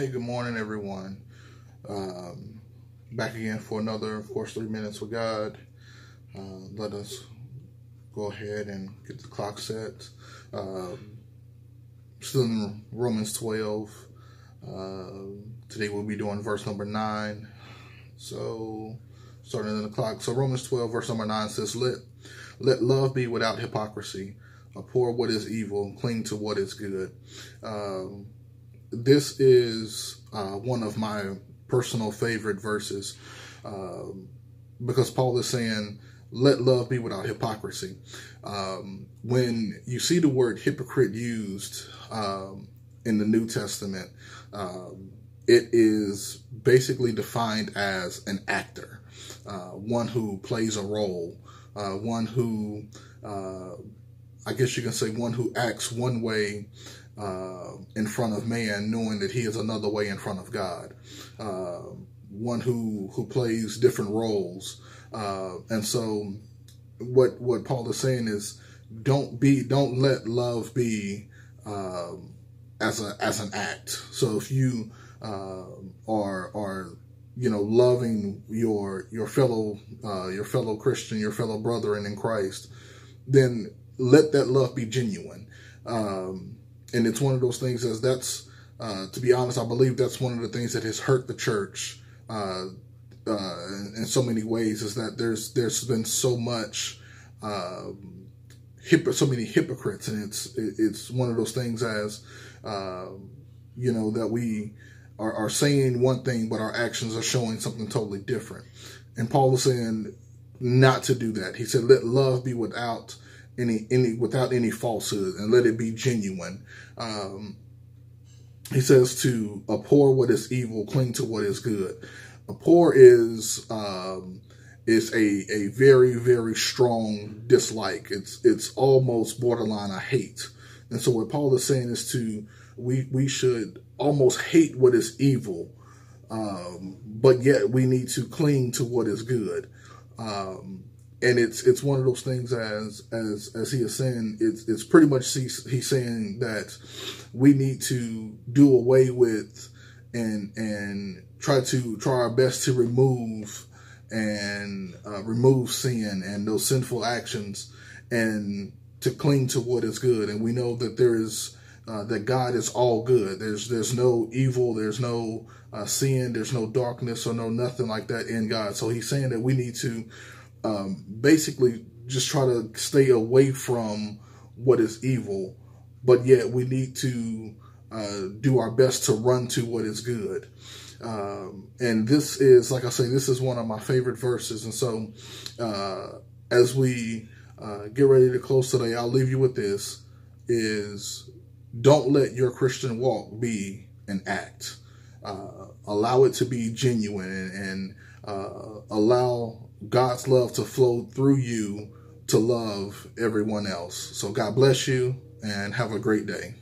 Hey, good morning, everyone. Um, back again for another, course, three minutes with God. Uh, let us go ahead and get the clock set. Um, still in Romans 12. Uh, today we'll be doing verse number 9. So, starting in the clock. So, Romans 12, verse number 9 says, Let, let love be without hypocrisy. Abhor what is evil, cling to what is good. Um, this is uh, one of my personal favorite verses um, because Paul is saying, let love be without hypocrisy. Um, when you see the word hypocrite used um, in the New Testament, um, it is basically defined as an actor, uh, one who plays a role, uh, one who, uh, I guess you can say, one who acts one way uh, in front of man, knowing that he is another way in front of God. Uh, one who who plays different roles, uh, and so what what Paul is saying is, don't be don't let love be um, as a as an act. So if you uh, are are you know loving your your fellow uh, your fellow Christian, your fellow brethren in Christ, then let that love be genuine. Um, and it's one of those things as that's uh, to be honest, I believe that's one of the things that has hurt the church uh, uh, in, so many ways. Is that there's there's been so much, um, hip, so many hypocrites, and it's it's one of those things as um, you know that we are, are saying one thing, but our actions are showing something totally different. And Paul was saying not to do that. He said, "Let love be without." Any any without any falsehood and let it be genuine. Um, he says to abhor what is evil, cling to what is good. Abhor is um, is a a very very strong dislike. It's it's almost borderline a hate. And so what Paul is saying is to we we should almost hate what is evil, um, but yet we need to cling to what is good. Um, and it's it's one of those things as as as he is saying it's it's pretty much he's, he's saying that we need to do away with and and try to try our best to remove and uh, remove sin and those sinful actions and to cling to what is good. And we know that there is uh, that God is all good. There's there's no evil. There's no uh, sin. There's no darkness or no nothing like that in God. So he's saying that we need to um, basically just try to stay away from what is evil, but yet we need to uh, do our best to run to what is good. Um, and this is, like I say, this is one of my favorite verses. And so, uh, as we uh, get ready to close today, I'll leave you with this: is don't let your Christian walk be an act. Uh, allow it to be genuine and, and uh, allow God's love to flow through you to love everyone else. So God bless you and have a great day.